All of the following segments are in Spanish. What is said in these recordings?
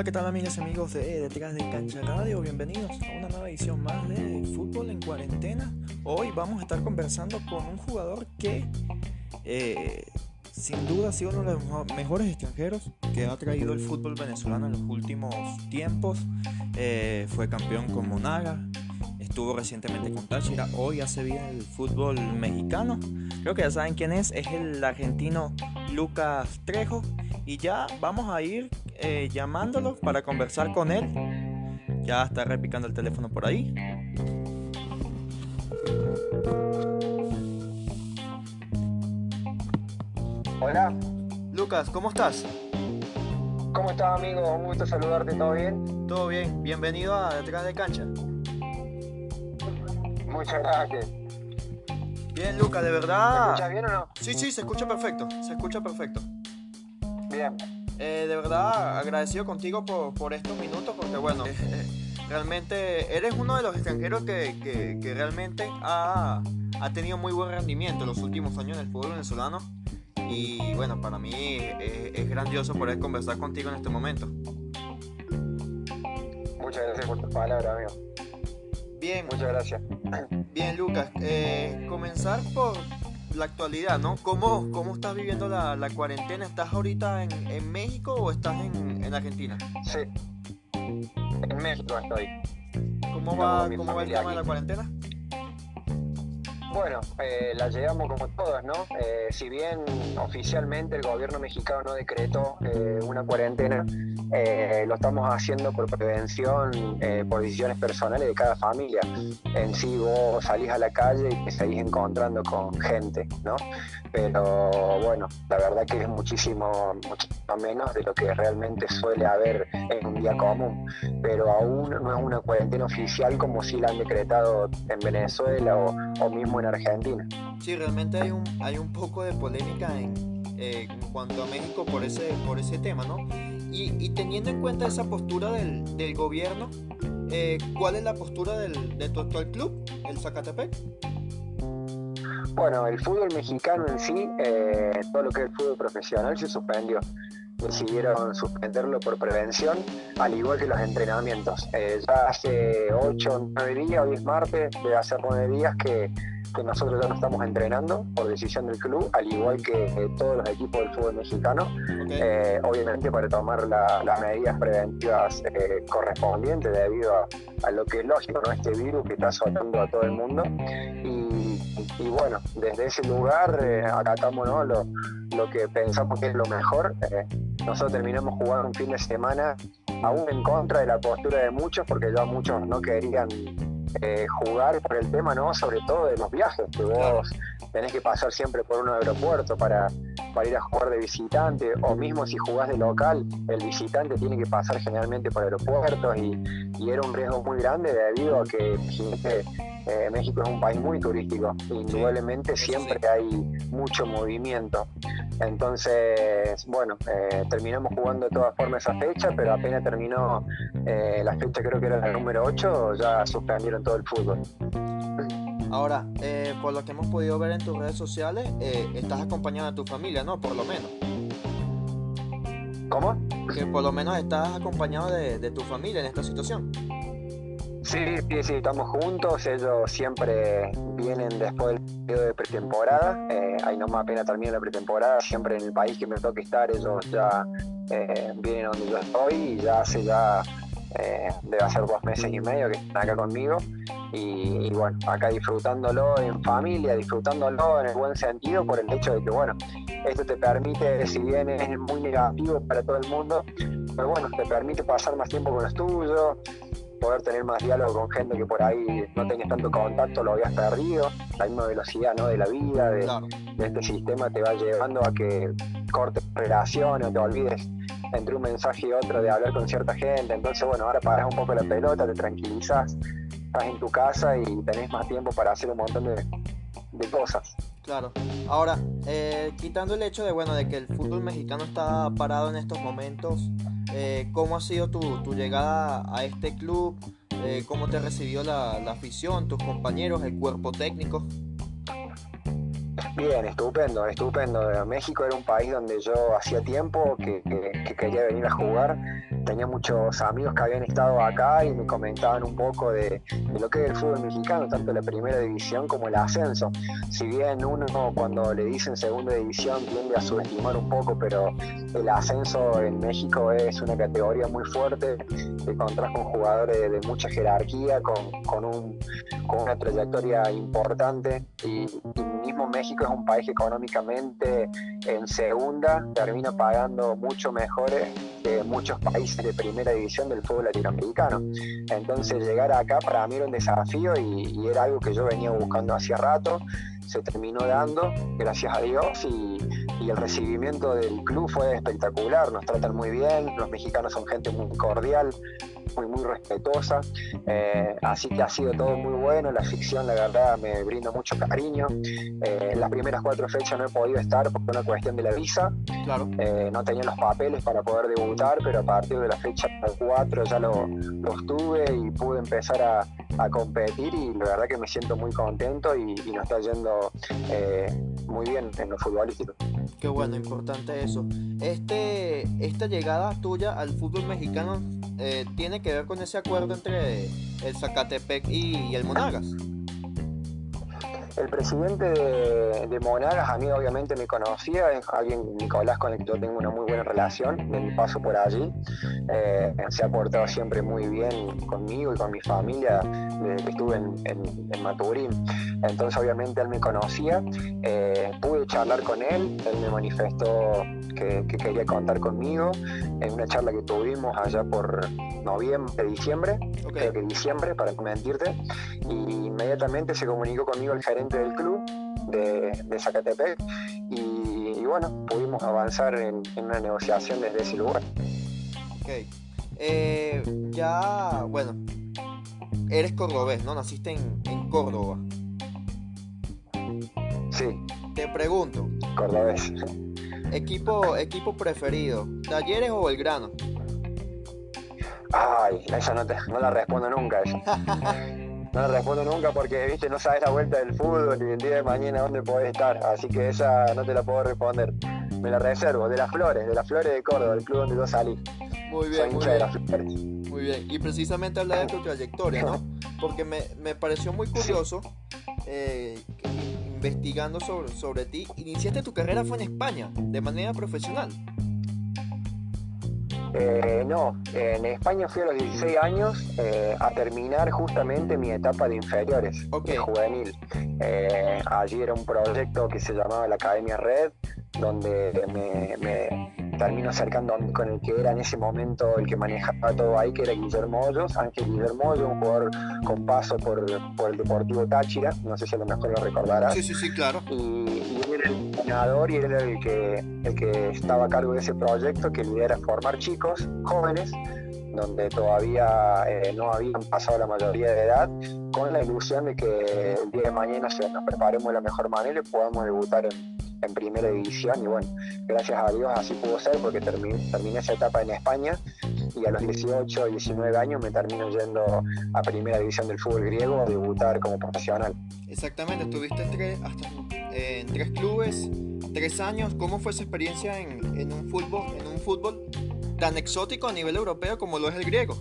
Hola, ¿qué tal amigas y amigos de Detrás de Cancha Radio? Bienvenidos a una nueva edición más de Fútbol en Cuarentena. Hoy vamos a estar conversando con un jugador que eh, sin duda ha sido uno de los mejores extranjeros que ha traído el fútbol venezolano en los últimos tiempos. Eh, fue campeón con Monaga, estuvo recientemente con Táchira, hoy hace bien el fútbol mexicano. Creo que ya saben quién es, es el argentino Lucas Trejo. Y ya vamos a ir eh, llamándolo para conversar con él. Ya está repicando el teléfono por ahí. Hola. Lucas, ¿cómo estás? ¿Cómo estás, amigo? Un gusto saludarte, ¿todo bien? Todo bien, bienvenido a Detrás de Cancha. Muchas gracias. Bien, Lucas, de verdad. ¿Me escuchas bien o no? Sí, sí, se escucha perfecto, se escucha perfecto. Bien. Eh, de verdad agradecido contigo por, estos minutos porque bueno, eh, eh, realmente eres uno de los extranjeros que, realmente ha, tenido muy buen rendimiento en los últimos años en el fútbol venezolano y bueno, para mí es, grandioso poder conversar contigo en este momento. Muchas gracias por tu palabra, amigo. Bien. Muchas gracias. Bien, Lucas. comenzar por la actualidad, ¿no? ¿Cómo, cómo estás viviendo la, cuarentena? ¿Estás ahorita en, México o estás en, Argentina? Sí, en México estoy. ¿Cómo va, ¿cómo va el tema de la cuarentena? Bueno, eh, la llevamos como todos, ¿no? Eh, si bien oficialmente el gobierno mexicano no decretó eh, una cuarentena, lo estamos haciendo por prevención, por decisiones personales de cada familia. En sí vos salís a la calle y te seguís encontrando con gente, ¿no? Pero bueno, la verdad que es muchísimo, muchísimo menos de lo que realmente suele haber en un día común. Pero aún no es una cuarentena oficial como si la han decretado en Venezuela o, o mismo en Argentina. Sí, realmente hay un, hay un poco de polémica en, eh, en cuanto a México por ese, por ese tema, ¿no? Y, y teniendo en cuenta esa postura del, del gobierno, eh, ¿cuál es la postura del, de tu actual club, el Zacatepec? Bueno, el fútbol mexicano en sí, eh, todo lo que es el fútbol profesional se suspendió. Decidieron suspenderlo por prevención, al igual que los entrenamientos. ya hace 8 o 9 días, hoy es martes, de hace 9 días que que nosotros ya no estamos entrenando por decisión del club, al igual que eh, todos los equipos del fútbol mexicano, eh, obviamente para tomar las medidas preventivas eh, correspondientes debido a, lo que es lógico, ¿no? este virus que está azotando a todo el mundo. Y, bueno, desde ese lugar acatamos ¿no? lo, lo, que pensamos que es lo mejor. nosotros terminamos jugando un fin de semana aún en contra de la postura de muchos, porque ya muchos no querían eh, jugar por el tema, ¿no? Sobre todo de los viajes, que vos tenés que pasar siempre por un aeropuerto para, para ir a jugar de visitante, o mismo si jugás de local, el visitante tiene que pasar generalmente por aeropuertos y, y era un riesgo muy grande debido a que eh, México es un país muy turístico, indudablemente siempre hay mucho movimiento. Entonces, bueno, eh, terminamos jugando de todas formas esa fecha, pero apenas terminó eh, la fecha, creo que era la número 8, ya suspendieron todo el fútbol. Ahora, eh, por lo que hemos podido ver en tus redes sociales, estás acompañado de tu familia, ¿no? Por lo menos. ¿Cómo? Que por lo menos estás acompañado de, de tu familia en esta situación. Sí, sí, sí, estamos juntos. Ellos siempre vienen después del periodo de pretemporada. Eh, ahí nomás apenas termina la pretemporada. Siempre en el país que me toque estar, ellos ya eh, vienen donde yo estoy y ya hace ya, eh, debe hacer dos meses y medio que están acá conmigo. Y, y, bueno, acá disfrutándolo en familia, disfrutándolo en el buen sentido por el hecho de que, bueno, esto te permite, si bien es muy negativo para todo el mundo, pero bueno, te permite pasar más tiempo con los tuyos, poder tener más diálogo con gente que por ahí no tenés tanto contacto, lo habías perdido, la misma velocidad ¿no? de la vida, de, este sistema te va llevando a que cortes relaciones o te olvides entre un mensaje y otro de hablar con cierta gente, entonces bueno, ahora paras un poco la pelota, te tranquilizas, estás en tu casa y tenés más tiempo para hacer un montón de, cosas. Claro. Ahora, eh, quitando el hecho de bueno de que el fútbol mexicano está parado en estos momentos, eh, ¿cómo ha sido tu, llegada a este club? Eh, ¿Cómo te recibió la, afición, tus compañeros, el cuerpo técnico? Bien, estupendo, estupendo. México era un país donde yo hacía tiempo que, quería venir a jugar. Tenía muchos amigos que habían estado acá y me comentaban un poco de, lo que es el fútbol mexicano, tanto la primera división como el ascenso. Si bien uno cuando le dicen segunda división tiende a subestimar un poco, pero el ascenso en México es una categoría muy fuerte. Te encontrás con jugadores de, mucha jerarquía, con, un, con una trayectoria importante y, y mismo México es un país que económicamente en segunda termina pagando mucho mejor que muchos países de primera división del fútbol latinoamericano. Entonces llegar acá para mí era un desafío y, era algo que yo venía buscando hacía rato, se terminó dando, gracias a Dios, y el recibimiento del club fue espectacular, nos tratan muy bien, los mexicanos son gente muy cordial, muy, muy respetuosa, eh, así que ha sido todo muy bueno, la ficción la verdad me brinda mucho cariño, eh, las primeras cuatro fechas no he podido estar por una cuestión de la visa, claro. Eh, no tenía los papeles para poder debutar, pero a partir de la fecha 4 ya lo, los tuve y pude empezar a, competir y la verdad que me siento muy contento y, y nos está yendo muy bien en lo futbolístico. Qué bueno, importante eso. Este, esta llegada tuya al fútbol mexicano eh, tiene que ver con ese acuerdo entre el Zacatepec y, el Monagas. El presidente de, Monagas, a mí obviamente me conocía, es alguien, Nicolás, con el que yo tengo una muy buena relación de mi paso por allí. Eh, se ha portado siempre muy bien conmigo y con mi familia desde que estuve en, en, Maturín. Entonces, obviamente, él me conocía. Eh, pude charlar con él, él me manifestó que, quería contar conmigo en una charla que tuvimos allá por noviembre, diciembre, creo que diciembre, para mentirte. Y inmediatamente se comunicó conmigo el gerente del club de, de Zacatepec y, bueno, pudimos avanzar en, una negociación desde ese lugar. Ok. Eh, ya, bueno, eres cordobés, ¿no? Naciste en, en Córdoba. Sí. Te pregunto. Cordobés. Equipo, equipo preferido, ¿Talleres o Belgrano? Ay, esa no, te, no la respondo nunca. no respondo nunca porque, viste, no sabes la vuelta del fútbol y el día de mañana dónde podés estar. Así que esa no te la puedo responder. Me la reservo, de las flores, de las flores de Córdoba, el club donde yo salí. Muy bien, muy bien. Muy bien. Y precisamente habla de tu trayectoria, ¿no? Porque me, me pareció muy curioso eh, investigando sobre, sobre ti. Iniciaste tu carrera fue en España, de manera profesional. Eh, no, en España fui a los 16 años eh, a terminar justamente mi etapa de inferiores, de juvenil. Eh, allí era un proyecto que se llamaba la Academia Red, donde me, me termino acercando con el que era en ese momento el que manejaba todo ahí, que era Guillermo Hoyos, Ángel Guillermo Hoyos, un jugador con paso por, por, el Deportivo Táchira, no sé si a lo mejor lo recordarás. Sí, sí, sí, claro. Y, y él era el entrenador y él era el que, el que estaba a cargo de ese proyecto que lidera formar chicos, jóvenes, donde todavía eh, no habían pasado la mayoría de edad, con la ilusión de que el día de mañana nos preparemos de la mejor manera y podamos debutar en, en primera división y bueno, gracias a Dios así pudo ser porque terminé, terminé esa etapa en España y a los 18, 19 años me termino yendo a primera división del fútbol griego a debutar como profesional. Exactamente, estuviste tres, hasta, en tres clubes, tres años. ¿Cómo fue esa experiencia en, en, un fútbol, en un fútbol tan exótico a nivel europeo como lo es el griego?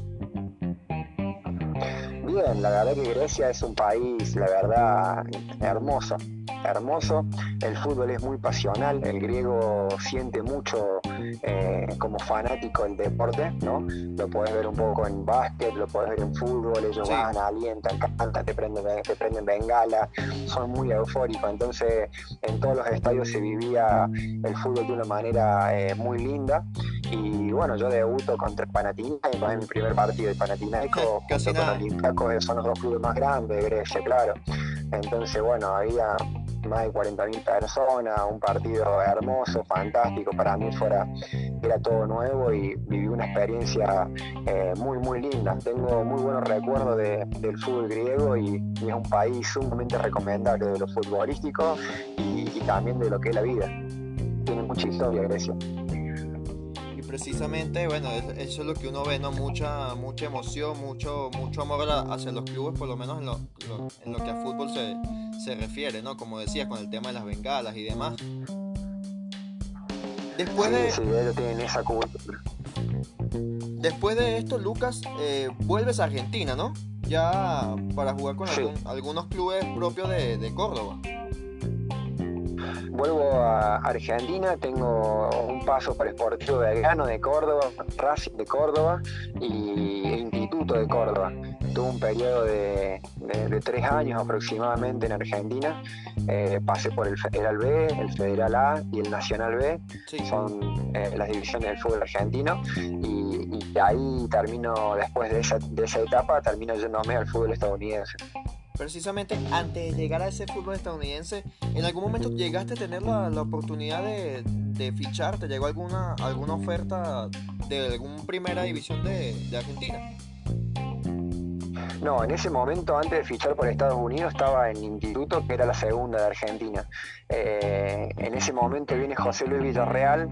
Bien, la verdad que Grecia es un país, la verdad, hermoso hermoso. El fútbol es muy pasional, el griego siente mucho eh, como fanático el deporte, ¿no? Lo puedes ver un poco en básquet, lo puedes ver en fútbol, ellos van, alientan, cantan, te prenden, te prenden bengala, son muy eufóricos. Entonces, en todos los estadios se vivía el fútbol de una manera eh, muy linda. Y bueno, yo debuto contra el Panathinaikos en mi primer partido de Panathinaikos, junto con Olympiacos, son los dos clubes más grandes de Grecia, claro. Entonces, bueno, había más de 40.000 personas, un partido hermoso, fantástico, para mí fuera, era todo nuevo y viví una experiencia eh, muy, muy linda. Tengo muy buenos recuerdos del fútbol griego y, es un país sumamente recomendable de lo futbolístico y, también de lo que es la vida. Tiene mucha historia Grecia Y precisamente, bueno, eso es lo que uno ve, ¿no? Mucha, mucha emoción, mucho, mucho amor hacia los clubes, por lo menos en lo, en lo que a fútbol se, se refiere, ¿no? Como decía, con el tema de las bengalas y demás. Después de... Sí, ellos tienen esa cultura. Después de esto, Lucas, eh, vuelves a Argentina, ¿no? Ya para jugar con algunos clubes propios de, de Córdoba vuelvo a Argentina, tengo un paso por Sportivo Belgrano de Córdoba, Racing de Córdoba y Instituto de Córdoba. Tuve un periodo de, tres años aproximadamente en Argentina. Eh, pasé por el Federal B, el Federal A y el Nacional B, son eh, las divisiones del fútbol argentino. Y, y ahí termino, después de esa, de esa etapa, termino yéndome al fútbol estadounidense precisamente antes de llegar a ese fútbol estadounidense, ¿en algún momento llegaste a tener la, oportunidad de, fichar? ¿Te llegó alguna, alguna oferta de alguna primera división de, Argentina? No, en ese momento, antes de fichar por Estados Unidos, estaba en Instituto, que era la segunda de Argentina. Eh, en ese momento viene José Luis Villarreal,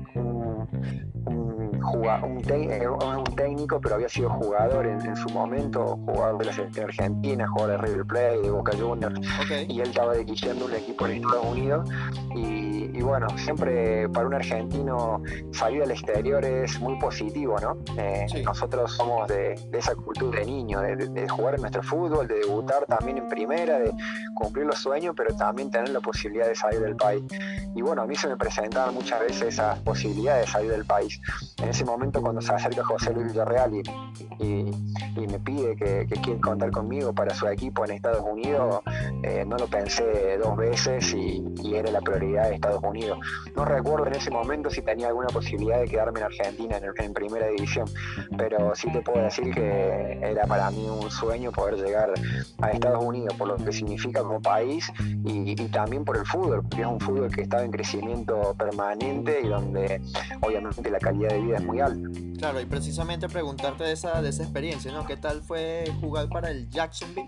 eh, un, técnico, pero había sido jugador en, su momento, jugador de la selección argentina, jugador de River Plate, de Boca Juniors, y él estaba dirigiendo un equipo en Estados Unidos y, bueno, siempre para un argentino salir al exterior es muy positivo, ¿no? Eh, nosotros somos de, esa cultura de niño, de, jugar en nuestro fútbol, de debutar también en primera, de cumplir los sueños, pero también tener la posibilidad de salir del país. Y bueno, a mí se me presentaban muchas veces esas posibilidades de salir del país. En ese momento cuando se acerca José Luis Villarreal y, me pide que, quiere contar conmigo para su equipo en Estados Unidos, eh, no lo pensé dos veces y, era la prioridad de Estados Unidos. No recuerdo en ese momento si tenía alguna posibilidad de quedarme en Argentina en, primera división, pero sí te puedo decir que era para mí un sueño poder llegar a Estados Unidos por lo que significa como país y, también por el fútbol, porque es un fútbol que estaba en crecimiento permanente y donde obviamente la calidad de vida es muy alta. Claro, y precisamente preguntarte de esa, de esa experiencia, ¿no? ¿Qué tal fue jugar para el Jacksonville?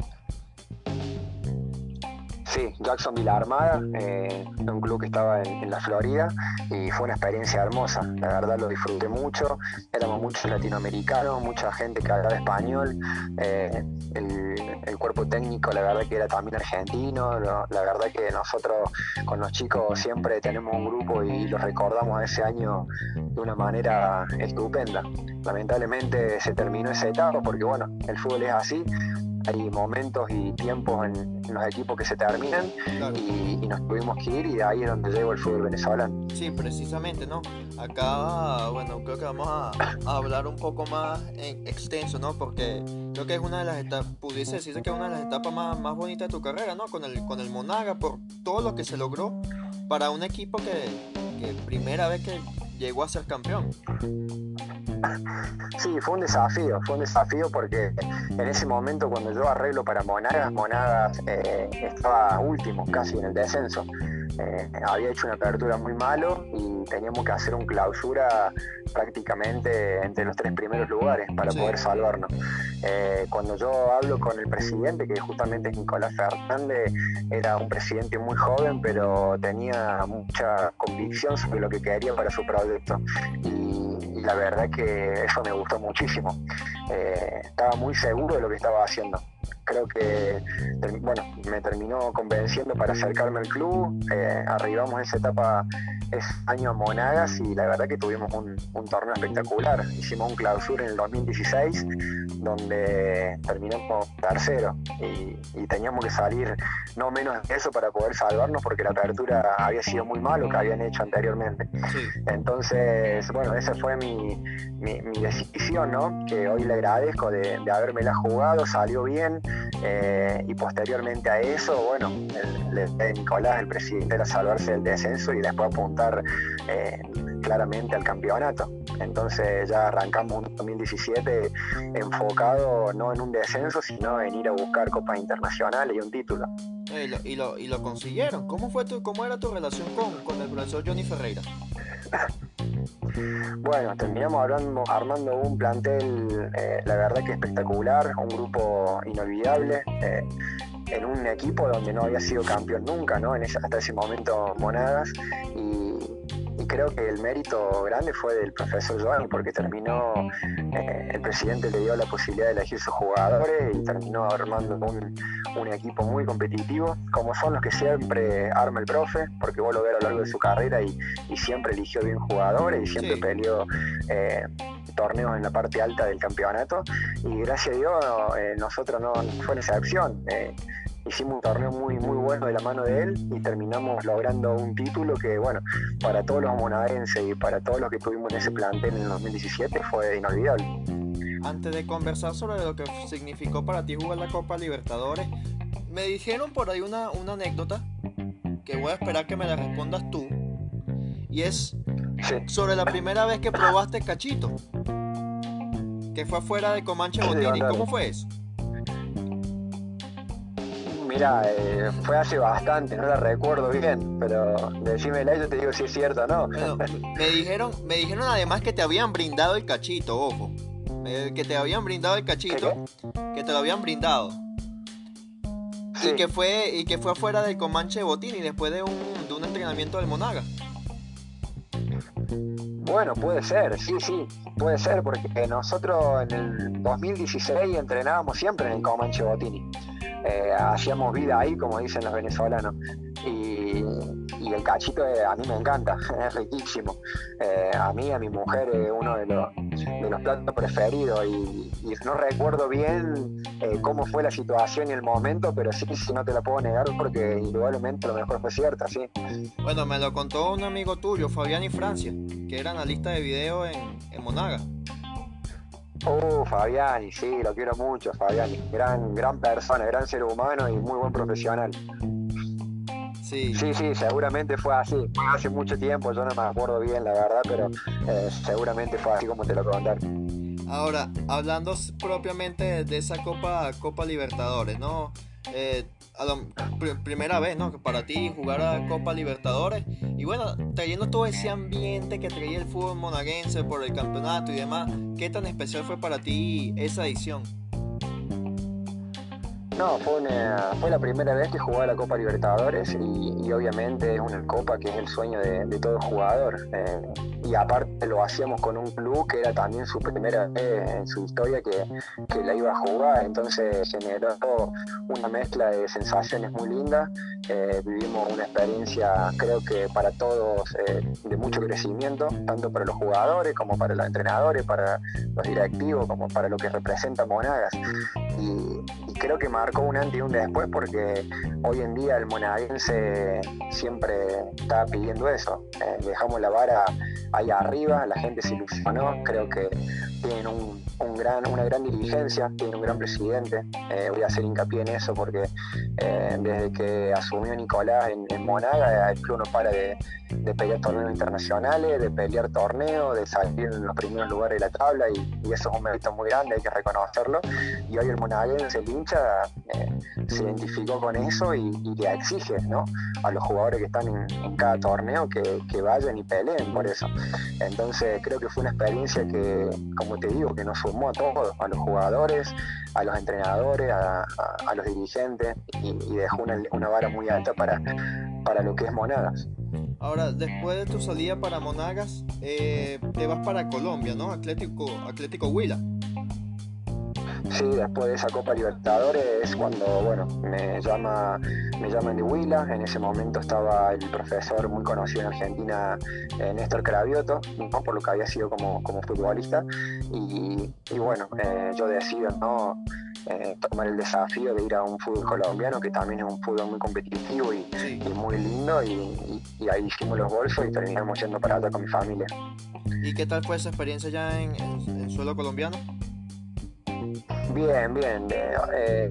Sí, Jacksonville Armada, eh, un club que estaba en, la Florida y fue una experiencia hermosa. La verdad lo disfruté mucho. Éramos muchos latinoamericanos, mucha gente que hablaba español. Eh, el, cuerpo técnico, la verdad que era también argentino. la verdad que nosotros con los chicos siempre tenemos un grupo y lo recordamos ese año de una manera estupenda. Lamentablemente se terminó esa etapa porque bueno, el fútbol es así hay momentos y tiempos en, los equipos que se terminan y, nos tuvimos que ir y de ahí es donde llegó el fútbol venezolano. Sí, precisamente, ¿no? Acá, bueno, creo que vamos a, hablar un poco más en extenso, ¿no? Porque creo que es una de las etapas, pudiese decirse que es una de las etapas más, más bonitas de tu carrera, ¿no? Con el, con el Monaga, por todo lo que se logró para un equipo que, que primera vez que llegó a ser campeón. Sí, fue un desafío, fue un desafío porque en ese momento cuando yo arreglo para Monagas, Monagas eh, estaba último, casi en el descenso. Eh, había hecho una apertura muy malo y teníamos que hacer un clausura prácticamente entre los tres primeros lugares para poder salvarnos. Eh, cuando yo hablo con el presidente, que justamente es Nicolás Fernández, era un presidente muy joven, pero tenía mucha convicción sobre lo que quería para su proyecto. Y, la verdad que eso me gustó muchísimo. Eh, estaba muy seguro de lo que estaba haciendo creo que bueno, me terminó convenciendo para acercarme al club. Eh, arribamos esa etapa ese año a Monagas y la verdad que tuvimos un, torneo espectacular. Hicimos un clausura en el 2016 donde terminamos tercero y, teníamos que salir no menos de eso para poder salvarnos porque la apertura había sido muy malo que habían hecho anteriormente. Entonces, bueno, esa fue mi, mi, decisión, ¿no? Que hoy le agradezco de, de haberme la jugado, salió bien. Eh, y posteriormente a eso, bueno, el, Nicolás, el presidente, era salvarse del descenso y después apuntar eh, claramente al campeonato. Entonces ya arrancamos un 2017 enfocado no en un descenso, sino en ir a buscar copas internacionales y un título. Eh, y, lo, y, lo, consiguieron. ¿Cómo, fue tu, ¿Cómo era tu relación con, con el profesor Johnny Ferreira? Bueno, terminamos hablando, armando un plantel, eh, la verdad que espectacular, un grupo inolvidable, eh, en un equipo donde no había sido campeón nunca, ¿no? En hasta ese momento Monadas, y, creo que el mérito grande fue del profesor Joan, porque terminó, eh, el presidente le dio la posibilidad de elegir sus jugadores y terminó armando un, un equipo muy competitivo, como son los que siempre arma el profe, porque vos lo ves a lo largo de su carrera y, siempre eligió bien jugadores y siempre peleó eh, torneos en la parte alta del campeonato. Y gracias a Dios, eh, nosotros no fue la excepción. Eh, hicimos un torneo muy muy bueno de la mano de él y terminamos logrando un título que bueno para todos los monadenses y para todos los que tuvimos en ese plantel en el 2017 fue inolvidable. Antes de conversar sobre lo que significó para ti jugar la Copa Libertadores me dijeron por ahí una, una anécdota que voy a esperar que me la respondas tú y es sobre la primera vez que probaste cachito que fue afuera de Comanche Botini. ¿cómo fue eso? Mira, eh, fue hace bastante, no la recuerdo bien, pero decímela y yo te digo si es cierto o no. me dijeron, me dijeron además que te habían brindado el cachito, ojo. Eh, que te habían brindado el cachito, que te lo habían brindado. Y que fue, y que fue afuera del Comanche Botini después de un, de un entrenamiento del Monaga. Bueno, puede ser, sí, sí, puede ser, porque nosotros en el 2016 entrenábamos siempre en el Comanche Botini. Eh, hacíamos vida ahí, como dicen los venezolanos. Y, el cachito eh, a mí me encanta, es riquísimo. Eh, a mí, a mi mujer, es uno de los, de los platos preferidos. Y, no recuerdo bien cómo fue la situación y el momento, pero sí, sí, no te la puedo negar porque indudablemente lo mejor fue cierto, sí. Bueno, me lo contó un amigo tuyo, Fabián y Francia, que era analista de video en, en Monaga. Uh, Fabiani, sí, lo quiero mucho, Fabiani. Gran, gran persona, gran ser humano y muy buen profesional. Sí. sí, sí, seguramente fue así. Hace mucho tiempo, yo no me acuerdo bien, la verdad, pero eh, seguramente fue así como te lo contaron. Ahora, hablando propiamente de esa Copa, Copa Libertadores, ¿no? Eh, primera vez, ¿no? Para ti jugar a Copa Libertadores y bueno, trayendo todo ese ambiente que traía el fútbol monaguense por el campeonato y demás, ¿qué tan especial fue para ti esa edición? No, fue, fue la primera vez que jugaba la Copa Libertadores y, obviamente es una copa que es el sueño de, todo jugador. Eh, y aparte lo hacíamos con un club que era también su primera vez en su historia que, la iba a jugar, entonces generó una mezcla de sensaciones muy lindas. Eh, vivimos una experiencia, creo que para todos, eh, de mucho crecimiento, tanto para los jugadores como para los entrenadores, para los directivos, como para lo que representa Monagas. Y, creo que marcó un antes y un después porque hoy en día el monaguense siempre está pidiendo eso. Eh, dejamos la vara allá arriba, la gente se ilusionó, creo que tienen un, gran, una gran dirigencia, tienen un gran presidente. Eh, voy a hacer hincapié en eso porque eh, desde que asumió Nicolás en, Monaga, el club no para de, pelear torneos internacionales, de pelear torneos, de salir en los primeros lugares de la tabla y, eso es un mérito muy grande, hay que reconocerlo. Y hoy el monaguense, el hincha, eh, se identificó con eso y, le exige ¿no? a los jugadores que están en, cada torneo que, vayan y peleen por eso. Entonces creo que fue una experiencia que, te digo, que nos sumó a todos, a los jugadores, a los entrenadores, a, los dirigentes y, dejó una, vara muy alta para, para lo que es Monagas. Ahora, después de tu salida para Monagas, eh, te vas para Colombia, ¿no? Atlético, Atlético Huila. Sí, después de esa Copa Libertadores es cuando, bueno, me llama, me llaman de Huila. En ese momento estaba el profesor muy conocido en Argentina, eh, Néstor Cravioto, por lo que había sido como, futbolista. Y, bueno, eh, yo decido ¿no? Eh, tomar el desafío de ir a un fútbol colombiano, que también es un fútbol muy competitivo y, muy lindo. Y, ahí hicimos los bolsos y terminamos yendo para allá con mi familia. ¿Y qué tal fue esa experiencia ya en suelo colombiano? Bien, bien. Eh,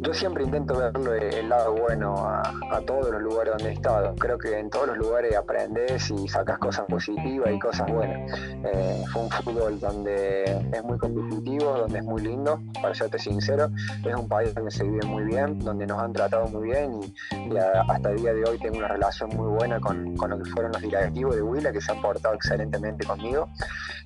yo siempre intento verle el lado bueno a, todos los lugares donde he estado. Creo que en todos los lugares aprendes y sacas cosas positivas y cosas buenas. Eh, fue un fútbol donde es muy competitivo, donde es muy lindo, para serte sincero. Es un país donde se vive muy bien, donde nos han tratado muy bien y, hasta el día de hoy tengo una relación muy buena con, con lo que fueron los directivos de Huila, que se han portado excelentemente conmigo.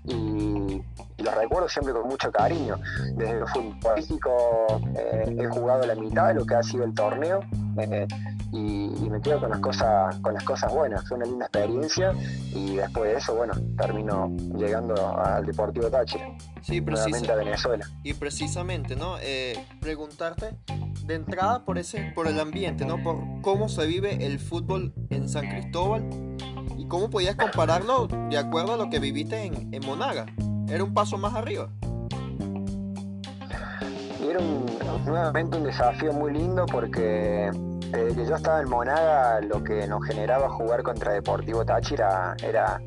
Y, los recuerdo siempre con mucho cariño. Desde lo futbolístico eh, he jugado la mitad de lo que ha sido el torneo. Eh, y, me quedo con las cosas con las cosas buenas fue una linda experiencia y después de eso bueno termino llegando al Deportivo Táchira sí, nuevamente a Venezuela y precisamente no eh, preguntarte de entrada por ese por el ambiente no por cómo se vive el fútbol en San Cristóbal y cómo podías compararlo de acuerdo a lo que viviste en, en Monaga era un paso más arriba y era nuevamente un desafío muy lindo porque desde que yo estaba en Monaga, lo que nos generaba jugar contra Deportivo Táchira era,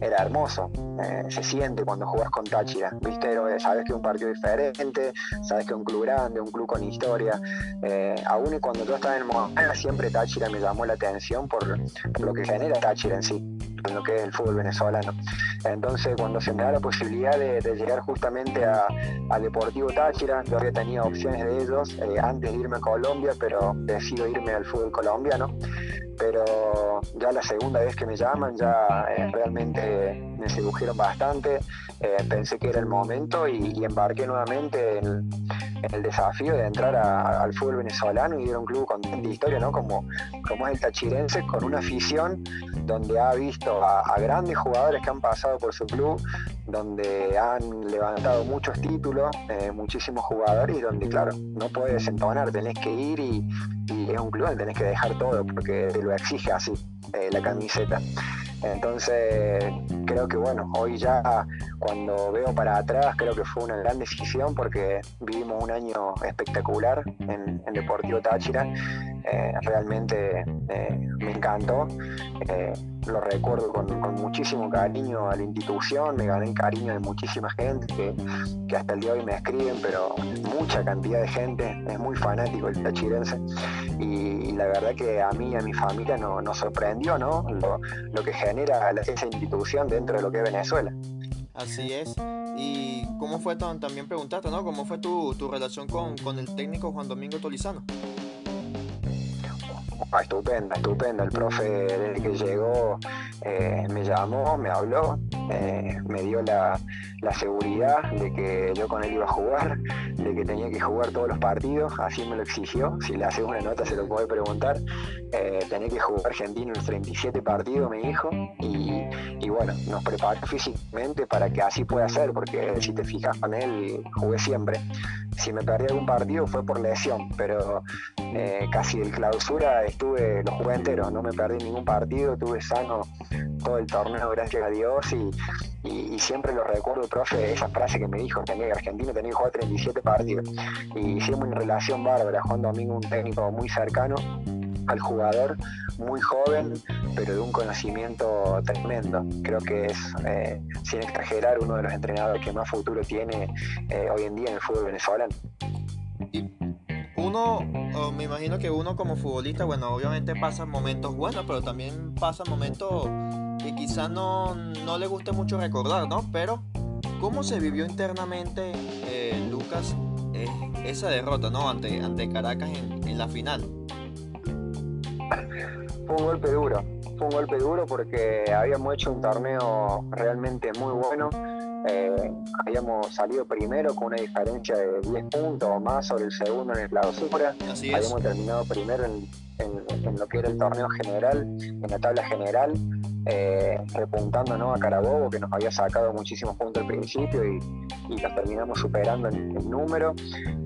era hermoso. Eh, se siente cuando jugas con Táchira, ¿viste? Sabes que es un partido diferente, sabes que es un club grande, un club con historia. Eh, aún y cuando yo estaba en Monaga, siempre Táchira me llamó la atención por, lo que genera Táchira en sí, en lo que es el fútbol venezolano. Entonces, cuando se me da la posibilidad de, llegar justamente a, Deportivo Táchira, yo había tenido opciones de ellos eh, antes de irme a Colombia, pero decido irme al fútbol colombiano pero ya la segunda vez que me llaman ya eh, realmente me sedujeron bastante, eh, pensé que era el momento y, embarqué nuevamente en, el desafío de entrar al fútbol venezolano y ir a un club con tanta historia, ¿no? Como, como es el Tachirense, con una afición donde ha visto a, grandes jugadores que han pasado por su club, donde han levantado muchos títulos, eh, muchísimos jugadores y donde, claro, no puedes entonar, tenés que ir y, es un club donde tenés que dejar todo porque te lo exige así eh, la camiseta. Entonces, creo que bueno, hoy ya cuando veo para atrás, creo que fue una gran decisión porque vivimos un año espectacular en, Deportivo Táchira. Eh, realmente eh, me encantó. Lo recuerdo con, muchísimo cariño a la institución, me gané el cariño de muchísima gente que, hasta el día de hoy me escriben, pero mucha cantidad de gente, es muy fanático el tachirense y, la verdad que a mí y a mi familia nos sorprendió ¿no? lo, que genera esa institución dentro de lo que es Venezuela. Así es. ¿Y cómo fue también preguntarte, ¿no? ¿Cómo fue tu, tu relación con, con, el técnico Juan Domingo Tolizano? Ah, estupenda, estupenda. El profe desde que llegó eh, me llamó, me habló, eh, me dio la, seguridad de que yo con él iba a jugar, de que tenía que jugar todos los partidos, así me lo exigió. Si le haces una nota se lo puede preguntar. Eh, tenía que jugar Argentina en los 37 partidos, me dijo, y, bueno, nos preparó físicamente para que así pueda ser, porque si te fijas con él, jugué siempre. Si me perdí algún partido fue por lesión, pero casi el clausura estuve, lo jugué entero, no me perdí ningún partido, estuve sano todo el torneo, gracias a Dios, y, siempre lo recuerdo, profe, esa frase que me dijo, tenía que Argentina tenía que jugar 37 partidos, y hicimos una relación bárbara, Juan Domingo, un técnico muy cercano al jugador, muy joven, pero de un conocimiento tremendo. Creo que es, eh, sin exagerar, uno de los entrenadores que más futuro tiene eh, hoy en día en el fútbol venezolano uno, me imagino que uno como futbolista, bueno, obviamente pasa momentos buenos, pero también pasa momentos que quizás no, no le guste mucho recordar, ¿no? Pero, ¿cómo se vivió internamente, eh, Lucas, esa derrota, ¿no? Ante, ante Caracas en, en la final. Fue un golpe duro, fue un golpe duro porque habíamos hecho un torneo realmente muy bueno eh, habíamos salido primero con una diferencia de 10 puntos o más sobre el segundo en el clausura. habíamos terminado primero en, lo que era el torneo general, en la tabla general, eh, repuntando a Carabobo, que nos había sacado muchísimos puntos al principio y, y los terminamos superando en, número.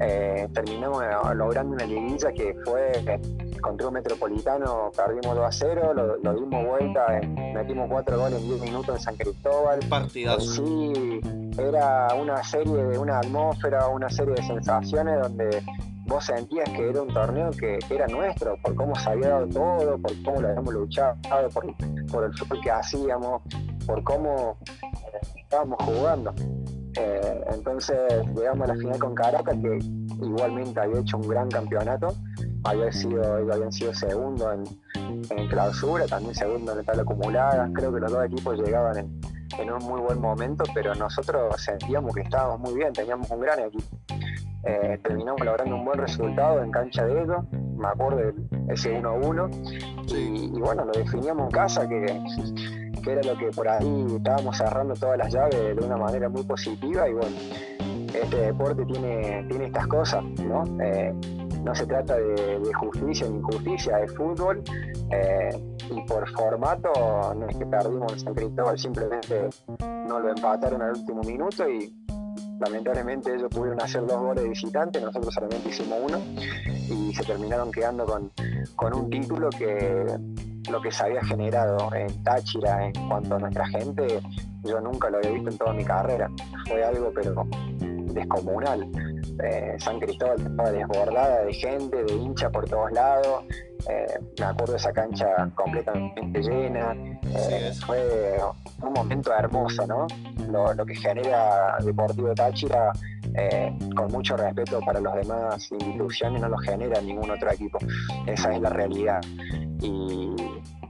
Eh, terminamos logrando una liguilla que fue contra un metropolitano, perdimos 2 a 0, lo, dimos vuelta, metimos 4 goles en 10 minutos en San Cristóbal. Partidazo. Sí, era una serie de una atmósfera, una serie de sensaciones donde vos sentías que era un torneo que, era nuestro, por cómo se había dado todo, por cómo lo habíamos luchado, por, el fútbol que hacíamos, por cómo eh, estábamos jugando. Eh, entonces llegamos a la final con Caracas, que igualmente había hecho un gran campeonato, había sido, habían sido segundo en, clausura, también segundo en la tabla acumulada, creo que los dos equipos llegaban en, un muy buen momento, pero nosotros sentíamos que estábamos muy bien, teníamos un gran equipo. Eh, terminamos logrando un buen resultado en cancha de ellos, me acuerdo de ese 1-1, y, y, bueno, lo definíamos en casa, que que era lo que por ahí estábamos cerrando todas las llaves de una manera muy positiva. Y bueno, este deporte tiene, tiene estas cosas, ¿no? Eh, no se trata de, justicia ni injusticia, es fútbol. Eh, y por formato no es que perdimos en San Cristóbal, simplemente no lo empataron al último minuto y lamentablemente ellos pudieron hacer dos goles de visitante, nosotros solamente hicimos uno y se terminaron quedando con, con un título que lo que se había generado en Táchira en cuanto a nuestra gente, yo nunca lo había visto en toda mi carrera. Fue algo pero descomunal. Eh, San Cristóbal estaba desbordada de gente, de hincha por todos lados. Eh, me acuerdo de esa cancha completamente llena. Eh, fue un momento hermoso, ¿no? Lo, que genera Deportivo Táchira, con mucho respeto para los demás instituciones, no lo genera ningún otro equipo. Esa es la realidad. Y,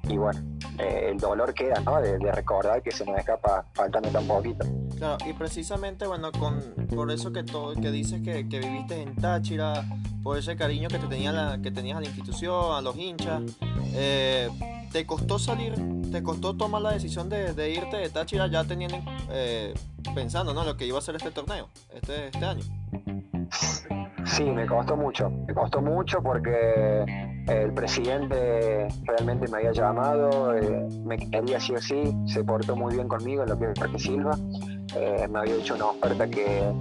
y bueno, eh, el dolor queda, ¿no? De, recordar que se nos escapa faltando tan poquito. Claro, y precisamente, bueno, con, por eso que, todo, que dices que, viviste en Táchira, por ese cariño que, te tenía la, que tenías a la institución, a los hinchas, eh, ¿te costó salir, te costó tomar la decisión de, irte de Táchira ya teniendo, eh, pensando, ¿no? Lo que iba a ser este torneo, este, este año? Sí, me costó mucho, me costó mucho porque el presidente realmente me había llamado, eh, me quería sí o sí, se portó muy bien conmigo en lo que es Parque Silva, eh, me había hecho una oferta que,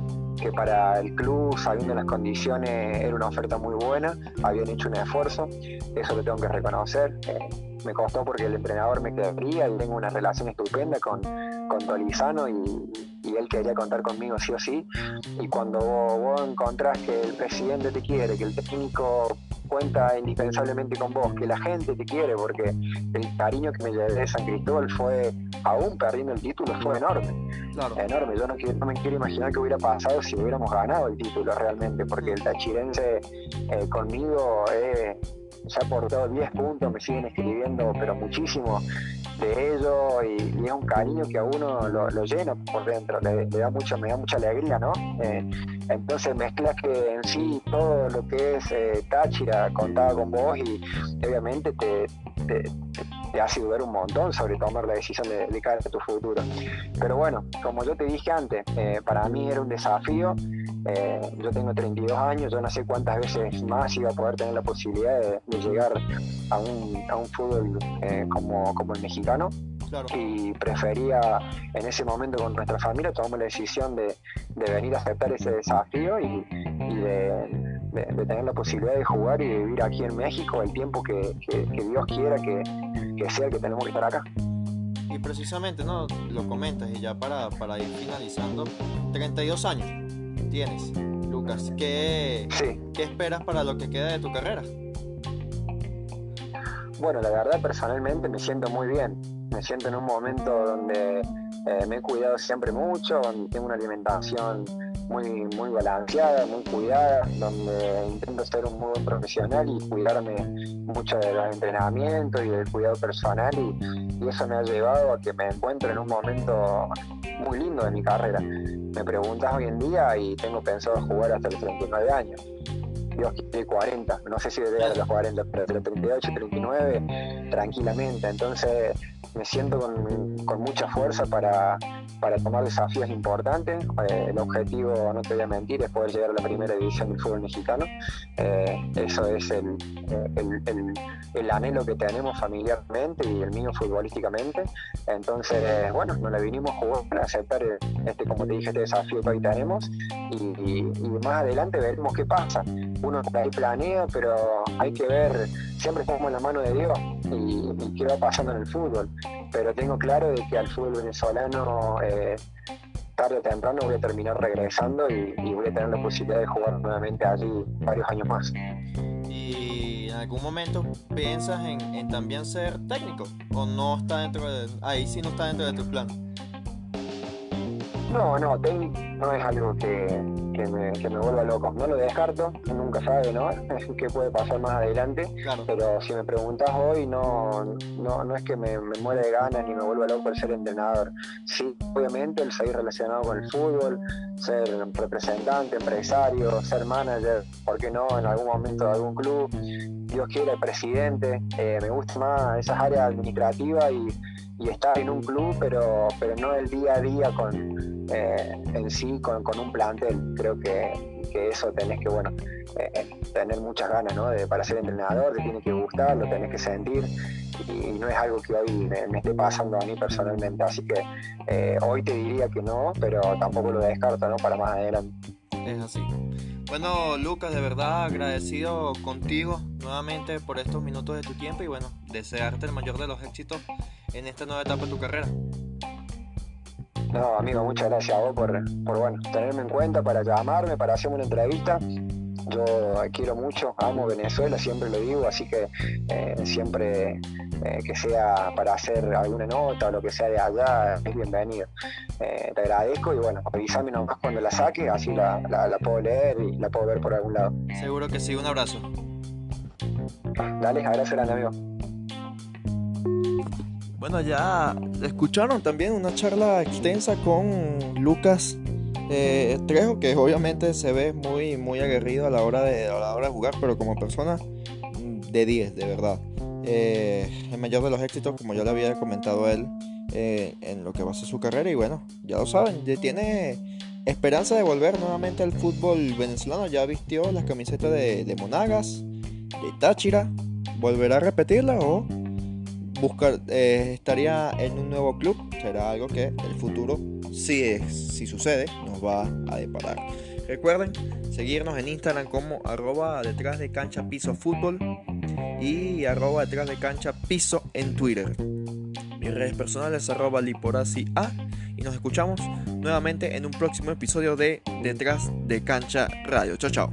para el club, sabiendo las condiciones, era una oferta muy buena, habían hecho un esfuerzo, eso lo tengo que reconocer. Eh, me costó porque el entrenador me quería y tengo una relación estupenda con, con Tolizano y, él quería contar conmigo sí o sí. Y cuando vos encontrás que el presidente te quiere, que el técnico cuenta indispensablemente con vos, que la gente te quiere, porque el cariño que me llevé de San Cristóbal fue, aún perdiendo el título, fue enorme. Enorme. Yo no, me quiero imaginar qué hubiera pasado si hubiéramos ganado el título realmente, porque el tachirense eh, conmigo eh, se ha aportado 10 puntos, me siguen escribiendo, pero muchísimo de ellos y, es un cariño que a uno lo, llena por dentro, le, da mucho, me da mucha alegría, ¿no? Eh, entonces mezclas que en sí todo lo que es eh, Táchira contaba con vos y obviamente te, te, hace dudar un montón sobre tomar la decisión de, a tu futuro. Pero bueno, como yo te dije antes, eh, para mí era un desafío. Eh, yo tengo 32 años, yo no sé cuántas veces más iba a poder tener la posibilidad de, llegar a un, a un fútbol eh, como, como el mexicano. Y prefería en ese momento con nuestra familia tomar la decisión de, de venir a aceptar ese desafío y, y de, de, tener la posibilidad de jugar y de vivir aquí en México el tiempo que, Dios quiera que, sea que tenemos que estar acá. Y precisamente, ¿no? Lo comentas y ya para, para ir finalizando, 32 años tienes, Lucas. ¿Qué, ¿Qué esperas para lo que queda de tu carrera? Bueno, la verdad personalmente me siento muy bien. Me siento en un momento donde eh, me he cuidado siempre mucho, donde tengo una alimentación muy, muy balanceada, muy cuidada, donde intento ser un muy buen profesional y cuidarme mucho de los entrenamientos y del cuidado personal y, eso me ha llevado a que me encuentro en un momento muy lindo de mi carrera. Me preguntas hoy en día y tengo pensado jugar hasta los 39 años. Dios quiere 40, no sé si de a los 40, pero de los 38, 39, tranquilamente. Entonces me siento con, mucha fuerza para, para tomar desafíos importantes. Eh, el objetivo, no te voy a mentir, es poder llegar a la primera división del fútbol mexicano. Eh, eso es el, el, el, anhelo que tenemos familiarmente y el mío futbolísticamente. Entonces, bueno, nos la vinimos a para aceptar este, como te dije, este desafío que hoy tenemos y, más adelante veremos qué pasa. Uno ahí planea, pero hay que ver, siempre estamos en la mano de Dios y, y qué va pasando en el fútbol. Pero tengo claro de que al fútbol venezolano eh, tarde o temprano voy a terminar regresando y, voy a tener la posibilidad de jugar nuevamente allí varios años más. ¿Y en algún momento piensas en, también ser técnico? ¿O no está dentro de, ahí sí no está dentro de tu plan? No, no, técnico no es algo que, me, vuelva loco. No lo descarto, nunca sabe, ¿no? qué puede pasar más adelante. Pero si me preguntas hoy, no, no, es que me, me muera de ganas ni me vuelva loco el ser entrenador. Sí, obviamente el seguir relacionado con el fútbol, ser representante, empresario, ser manager, ¿por qué no? En algún momento de algún club, Dios quiera, presidente. Eh, me gusta más esas áreas administrativas y y estar en un club, pero, pero no el día a día con, eh, en sí con, un plantel. Creo que que eso tenés que, bueno, eh, tener muchas ganas, ¿no? De, para ser entrenador, te tiene que gustar, lo tenés que sentir y, no es algo que hoy me, esté pasando a mí personalmente, así que eh, hoy te diría que no, pero tampoco lo descarto, ¿no? Para más adelante. Es así. Bueno, Lucas, de verdad agradecido contigo nuevamente por estos minutos de tu tiempo y bueno, desearte el mayor de los éxitos en esta nueva etapa de tu carrera. No, amigo, muchas gracias a vos por, por bueno, tenerme en cuenta, para llamarme, para hacerme una entrevista. Yo quiero mucho, amo Venezuela, siempre lo digo, así que eh, siempre eh, que sea para hacer alguna nota o lo que sea de allá, es bienvenido. Eh, te agradezco y bueno, avísame nomás cuando la saque, así la, la, puedo leer y la puedo ver por algún lado. Seguro que sí, un abrazo. Dale, abrazo grande amigo. Bueno, ya escucharon también una charla extensa con Lucas eh, Trejo, que obviamente se ve muy, muy aguerrido a la, hora de, a la hora de jugar, pero como persona mm, de 10, de verdad. Eh, el mayor de los éxitos, como yo le había comentado a él, eh, en lo que va a ser su carrera. Y bueno, ya lo saben, tiene esperanza de volver nuevamente al fútbol venezolano. Ya vistió las camisetas de, de Monagas, de Táchira. ¿Volverá a repetirla o buscar, eh, estaría en un nuevo club, será algo que el futuro, si, si sucede, nos va a deparar. Recuerden seguirnos en Instagram como arroba detrás de cancha piso fútbol y arroba detrás de cancha piso en Twitter. Mis redes personales arroba liporasi a y nos escuchamos nuevamente en un próximo episodio de Detrás de Cancha Radio. Chao, chao.